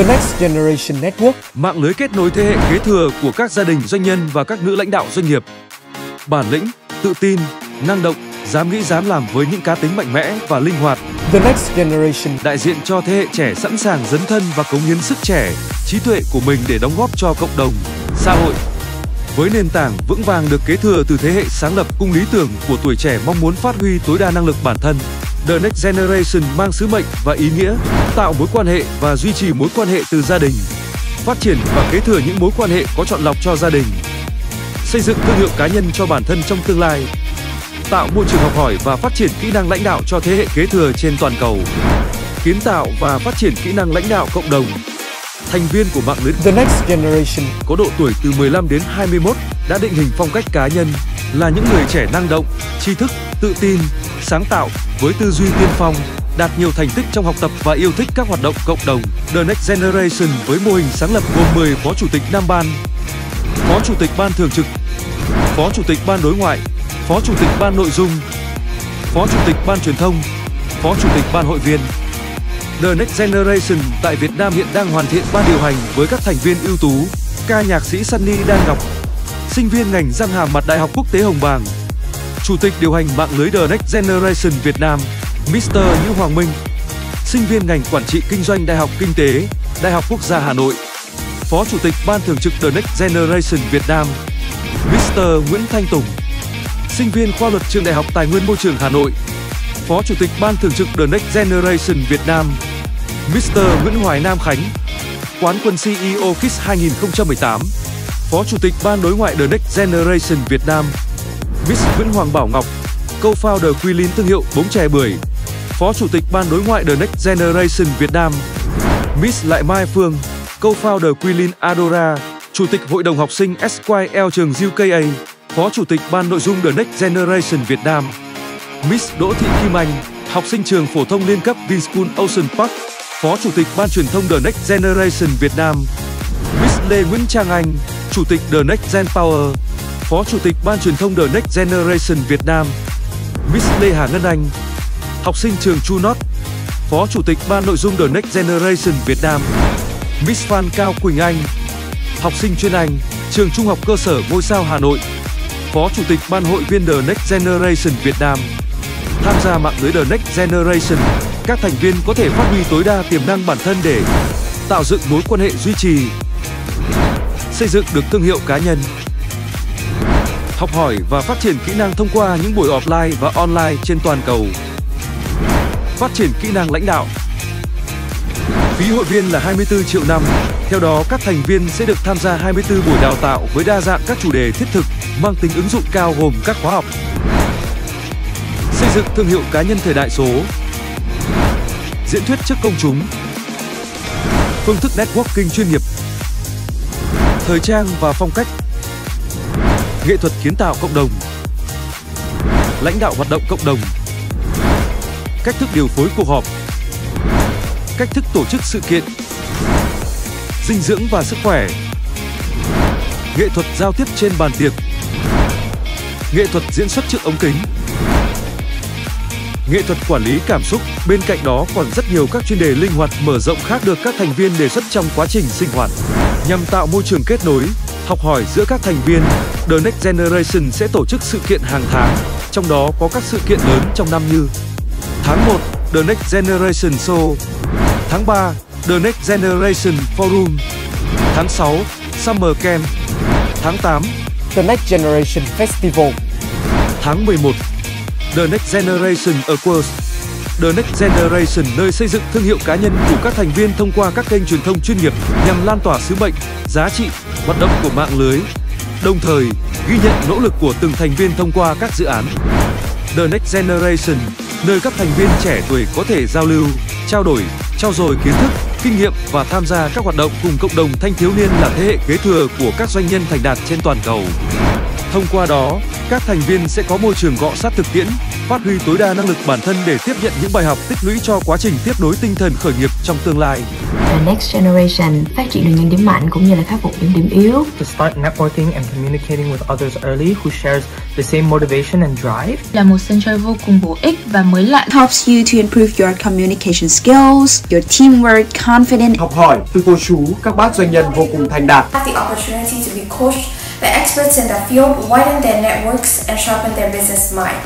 The Next Generation Network, mạng lưới kết nối thế hệ kế thừa của các gia đình doanh nhân và các nữ lãnh đạo doanh nghiệp. Bản lĩnh, tự tin, năng động, dám nghĩ dám làm với những cá tính mạnh mẽ và linh hoạt, The Next Generation, đại diện cho thế hệ trẻ sẵn sàng dấn thân và cống hiến sức trẻ, trí tuệ của mình để đóng góp cho cộng đồng, xã hội. Với nền tảng vững vàng được kế thừa từ thế hệ sáng lập cùng lý tưởng của tuổi trẻ mong muốn phát huy tối đa năng lực bản thân, The Next Generation mang sứ mệnh và ý nghĩa tạo mối quan hệ và duy trì mối quan hệ từ gia đình, phát triển và kế thừa những mối quan hệ có chọn lọc cho gia đình, xây dựng thương hiệu cá nhân cho bản thân trong tương lai, tạo môi trường học hỏi và phát triển kỹ năng lãnh đạo cho thế hệ kế thừa trên toàn cầu, kiến tạo và phát triển kỹ năng lãnh đạo cộng đồng. Thành viên của mạng lưới The Next Generation, có độ tuổi từ 15 đến 21 đã định hình phong cách cá nhân là những người trẻ năng động, tri thức, tự tin, sáng tạo với tư duy tiên phong, đạt nhiều thành tích trong học tập và yêu thích các hoạt động cộng đồng. The Next Generation với mô hình sáng lập gồm 10 phó chủ tịch Nam ban, phó chủ tịch ban thường trực, phó chủ tịch ban đối ngoại, phó chủ tịch ban nội dung, phó chủ tịch ban truyền thông, phó chủ tịch ban hội viên. The Next Generation tại Việt Nam hiện đang hoàn thiện ban điều hành với các thành viên ưu tú, ca nhạc sĩ Sunny Đan Ngọc, sinh viên ngành răng hàm mặt Đại học Quốc tế Hồng Bàng, Chủ tịch điều hành mạng lưới The Next Generation Việt Nam, Mr. Nhữ Hoàng Minh, sinh viên ngành quản trị kinh doanh Đại học Kinh tế, Đại học Quốc gia Hà Nội, Phó Chủ tịch Ban Thường trực The Next Generation Việt Nam, Mr. Nguyễn Thanh Tùng, sinh viên khoa luật trường Đại học Tài nguyên Môi trường Hà Nội, Phó Chủ tịch Ban Thường trực The Next Generation Việt Nam, Mr. Nguyễn Hoài Nam Khánh, quán quân CEO Kiss 2018, Phó Chủ tịch Ban đối ngoại The Next Generation Việt Nam, Miss Nguyễn Hoàng Bảo Ngọc, co-founder Quilin thương hiệu bống chè bưởi, Phó Chủ tịch Ban đối ngoại The Next Generation Việt Nam, Miss Lại Mai Phương, co-founder Quilin Adora, Chủ tịch Hội đồng học sinh SYL trường UKA, Phó Chủ tịch Ban nội dung The Next Generation Việt Nam, Miss Đỗ Thị Kim Anh, học sinh trường phổ thông liên cấp Vinschool Ocean Park, Phó Chủ tịch Ban truyền thông The Next Generation Việt Nam, Miss Lê Nguyễn Trang Anh, Chủ tịch The Next Gen Power, Phó Chủ tịch Ban truyền thông The Next Generation Việt Nam, Miss Lê Hà Ngân Anh, học sinh trường Chu Nót, Phó Chủ tịch Ban nội dung The Next Generation Việt Nam, Miss Phan Cao Quỳnh Anh, học sinh chuyên Anh, trường Trung học cơ sở Ngôi sao Hà Nội, Phó Chủ tịch Ban hội viên The Next Generation Việt Nam. Tham gia mạng lưới The Next Generation, các thành viên có thể phát huy tối đa tiềm năng bản thân để tạo dựng mối quan hệ duy trì, xây dựng được thương hiệu cá nhân, học hỏi và phát triển kỹ năng thông qua những buổi offline và online trên toàn cầu. Phát triển kỹ năng lãnh đạo. Phí hội viên là 24 triệu năm. Theo đó, các thành viên sẽ được tham gia 24 buổi đào tạo với đa dạng các chủ đề thiết thực, mang tính ứng dụng cao gồm các khóa học xây dựng thương hiệu cá nhân thời đại số, diễn thuyết trước công chúng, phương thức networking chuyên nghiệp, thời trang và phong cách, nghệ thuật kiến tạo cộng đồng, lãnh đạo hoạt động cộng đồng, cách thức điều phối cuộc họp, cách thức tổ chức sự kiện, dinh dưỡng và sức khỏe, nghệ thuật giao tiếp trên bàn tiệc, nghệ thuật diễn xuất trước ống kính, nghệ thuật quản lý cảm xúc. Bên cạnh đó còn rất nhiều các chuyên đề linh hoạt mở rộng khác được các thành viên đề xuất trong quá trình sinh hoạt. Nhằm tạo môi trường kết nối, học hỏi giữa các thành viên, The Next Generation sẽ tổ chức sự kiện hàng tháng, trong đó có các sự kiện lớn trong năm như Tháng 1, The Next Generation Show Tháng 3, The Next Generation Forum Tháng 6, Summer Camp Tháng 8, The Next Generation Festival, Tháng 11, The Next Generation Awards The Next Generation nơi xây dựng thương hiệu cá nhân của các thành viên thông qua các kênh truyền thông chuyên nghiệp nhằm lan tỏa sứ mệnh, giá trị, hoạt động của mạng lưới. Đồng thời, ghi nhận nỗ lực của từng thành viên thông qua các dự án. The Next Generation nơi các thành viên trẻ tuổi có thể giao lưu, trao đổi, trao dồi kiến thức, kinh nghiệm và tham gia các hoạt động cùng cộng đồng thanh thiếu niên là thế hệ kế thừa của các doanh nhân thành đạt trên toàn cầu. Thông qua đó, các thành viên sẽ có môi trường gọ sát thực tiễn, phát huy tối đa năng lực bản thân để tiếp nhận những bài học tích lũy cho quá trình tiếp nối tinh thần khởi nghiệp trong tương lai. The Next Generation phát triển được những điểm mạnh cũng như là khắc phục những điểm yếu. To start networking and communicating with others early who shares the same motivation and drive. Là một sân chơi vô cùng bổ ích và mới lạ. helps you to improve your communication skills, your teamwork, confidence. Học hỏi từ cô chú, các bác doanh nhân vô cùng thành đạt. have the opportunity to be coached by experts in the field, widen their networks, and sharpen their business mind.